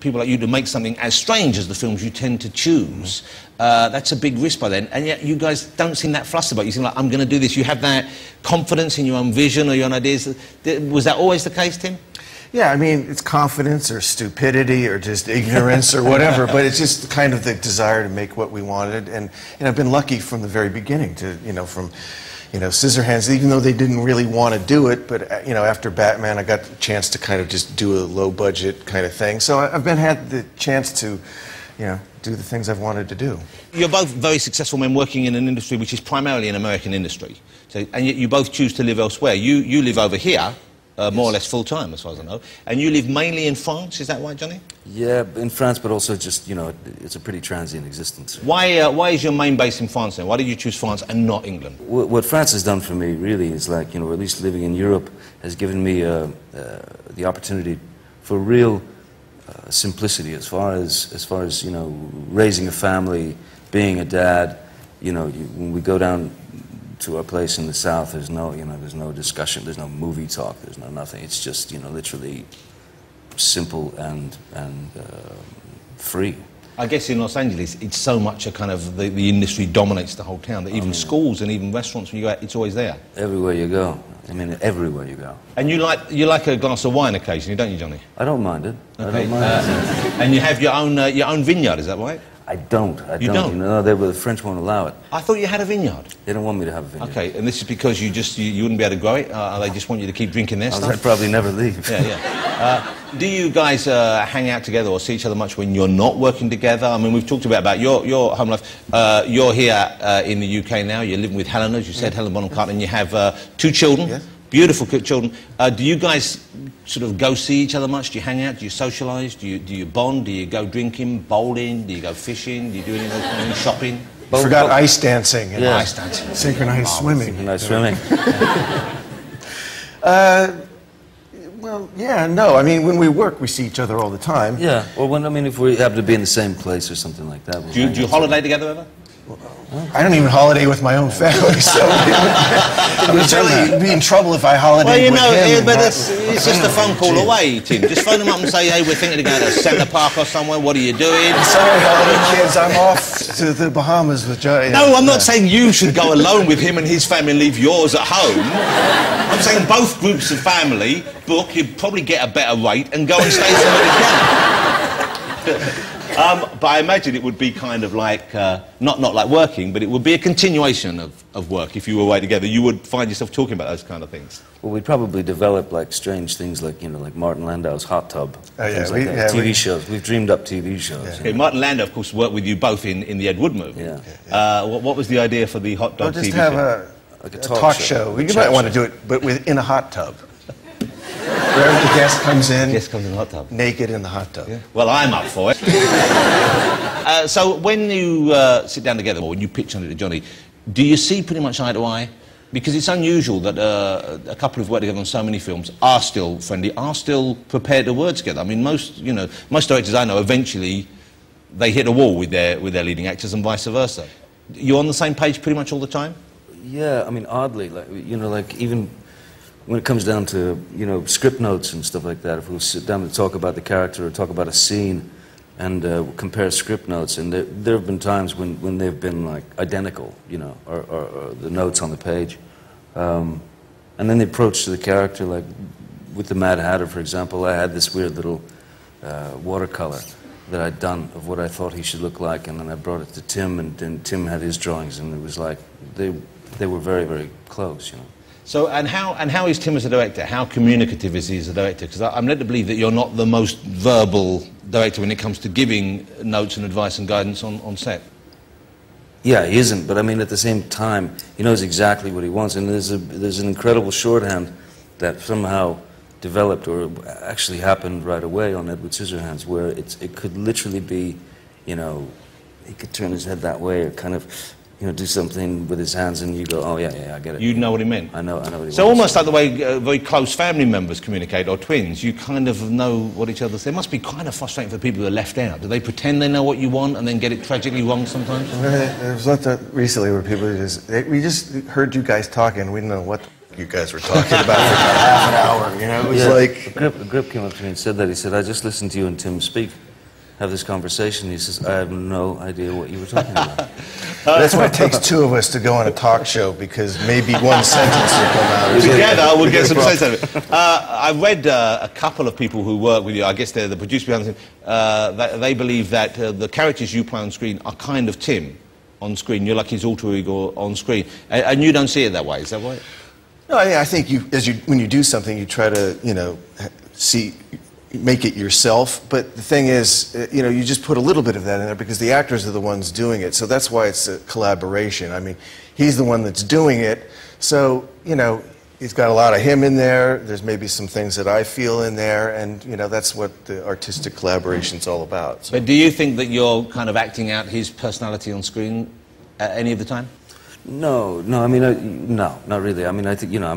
people like you to make something as strange as the films you tend to choose. Uh, that's a big risk by then, and yet you guys don't seem that flustered about it. You seem like, I'm going to do this. You have that confidence in your own vision or your own ideas. Was that always the case, Tim? Yeah, I mean, it's confidence or stupidity or just ignorance or whatever, but it's just kind of the desire to make what we wanted. And, and I've been lucky from the very beginning to, you know, from, you know, Scissorhands, even though they didn't really want to do it, but, you know, after Batman, I got the chance to kind of just do a low budget kind of thing. So I've been had the chance to, you know, do the things I've wanted to do. You're both very successful men working in an industry which is primarily an American industry. So, and yet you both choose to live elsewhere. You, you live over here, uh, more or less full time, as far as I know. And you live mainly in France, is that right, Johnny? Yeah, in France, but also just, you know, it's a pretty transient existence. Why, uh, why is your main base in France then? Why did you choose France and not England? What, what France has done for me, really, is like, you know, at least living in Europe has given me uh, uh the opportunity for real uh, simplicity as far as, as far as, you know, raising a family, being a dad. You know, you, when we go down to a place in the south, there's no, you know, there's no discussion, there's no movie talk, there's no nothing. It's just, you know, literally simple and and uh, free. I guess in Los Angeles, it's so much a kind of the, the industry dominates the whole town that even schools and even restaurants, when you go out, it's always there. Everywhere you go. I mean, everywhere you go. And you like you like a glass of wine occasionally, don't you, Johnny? I don't mind it. Okay. I don't mind uh, and you have your own uh, your own vineyard, is that right? I don't. I You don't. don't? You know, they, the French won't allow it. I thought you had a vineyard. They don't want me to have a vineyard. Okay, and this is because you just you, you wouldn't be able to grow it. Uh, they just want you to keep drinking their stuff. I'd probably never leave. Yeah, yeah. Uh, do you guys uh, hang out together or see each other much when you're not working together? I mean, we've talked about, about your, your home life. Uh, you're here uh, in the UK now. You're living with Helen, as you said, Helen Bonham Carter, and you have uh, two children. Yes. Beautiful children. Uh, do you guys sort of go see each other much? Do you hang out? Do you socialise? Do you, do you bond? Do you go drinking, bowling? Do you go fishing? Do you do any, any shopping? I forgot ice dancing and Yeah. Ice dancing. synchronized swimming. Synchronized swimming. Uh, well, yeah, no. I mean, when we work, we see each other all the time. yeah. Or when I mean, if we happen to be in the same place or something like that. we'll Do you, do you out. holiday together ever? I don't even holiday with my own family, so it would really be in trouble if I holiday with him. Well, you with know, him. but it's, it's just a phone call away, Tim. Just phone them up and say, hey, we're thinking of going to Centre Park or somewhere. What are you doing? Sorry, holiday kids, I'm off to the Bahamas with Joe. No, I'm not saying you should go alone with him and his family and leave yours at home. I'm saying both groups of family book, you'd probably get a better rate and go and stay somewhere together. Um, but I imagine it would be kind of like, uh, not, not like working, but it would be a continuation of, of work if you were away together. You would find yourself talking about those kind of things. Well, we'd probably develop like strange things like, you know, like Martin Landau's Hot Tub. Oh, yeah, things we- like that. yeah, TV we- shows. We've dreamed up TV shows. you Okay. Martin Landau, of course, worked with you both in, in the Ed Wood movie. Yeah. Uh, what, what was the idea for the Hot We'll Dog just TV have show? a, Like a a talk talk, show. show. You Chat might want to do it, but with, in a hot tub. Wherever the guest comes in, Guest comes in the hot tub. naked in the hot tub. Yeah. Well, I'm up for it. uh, so, when you uh, sit down together, or when you pitch on it to Johnny, do you see pretty much eye to eye? Because it's unusual that uh, a couple who've worked together on so many films are still friendly, are still prepared to work together. I mean, most, you know, most directors I know eventually they hit a wall with their, with their leading actors and vice versa. You're on the same page pretty much all the time? Yeah, I mean, oddly, like you know, like even when it comes down to you know script notes and stuff like that, if we'll sit down and talk about the character or talk about a scene and uh, compare script notes, and there, there have been times when, when they've been like identical, you know, or, or, or the notes on the page, um, and then the approach to the character, like with the Mad Hatter, for example, I had this weird little uh, watercolor that I'd done of what I thought he should look like, and then I brought it to Tim, and, and Tim had his drawings, and it was like they they were very very close, you know. So, and how, and how is Tim as a director? How communicative is he as a director? Because I'm led to believe that you're not the most verbal director when it comes to giving notes and advice and guidance on, on set. Yeah, he isn't, but I mean at the same time, he knows exactly what he wants, and there's a there's an incredible shorthand that somehow developed or actually happened right away on Edward Scissorhands, where it's it could literally be, you know, he could turn his head that way or kind of, you know, do something with his hands, and you go, oh yeah, yeah, I get it. You know what he meant. I know, I know what he So wants. almost like the way uh, very close family members communicate or twins, you kind of know what each other say. It must be kind of frustrating for people who are left out. Do they pretend they know what you want and then get it tragically wrong sometimes? There was lots of recently where people just they, we just heard you guys talking. We didn't know what you guys were talking about for half an hour. You know, it was Yeah, like Grip, Grip came up to me and said that. He said, I just listened to you and Tim speak, have this conversation. He says, I have no idea what you were talking about. that's why it takes two of us to go on a talk show because maybe one sentence will come out. Together, we'll get get some sense out of it. Uh, I read uh, a couple of people who work with you. I guess they're the producer behind the scene. Uh, that they believe that uh, the characters you play on screen are kind of Tim on screen. You're like his alter ego on screen, and, and you don't see it that way. Is that right? No, I, I think you, as you, when you do something, you try to, you know, see, make it yourself. But the thing is, uh, you know, you just put a little bit of that in there because the actors are the ones doing it. So that's why it's a collaboration. I mean, he's the one that's doing it. So, you know, he's got a lot of him in there. There's maybe some things that I feel in there, and you know, that's what the artistic collaboration's all about. So. But do you think that you're kind of acting out his personality on screen at any of the time? No, no, I mean, I, no, not really. I mean, I think, you know, I'm